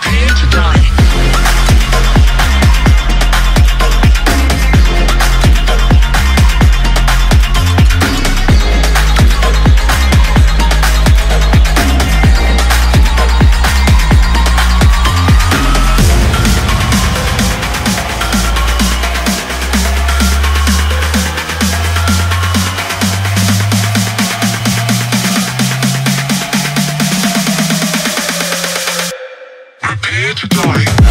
prepared to die here to die.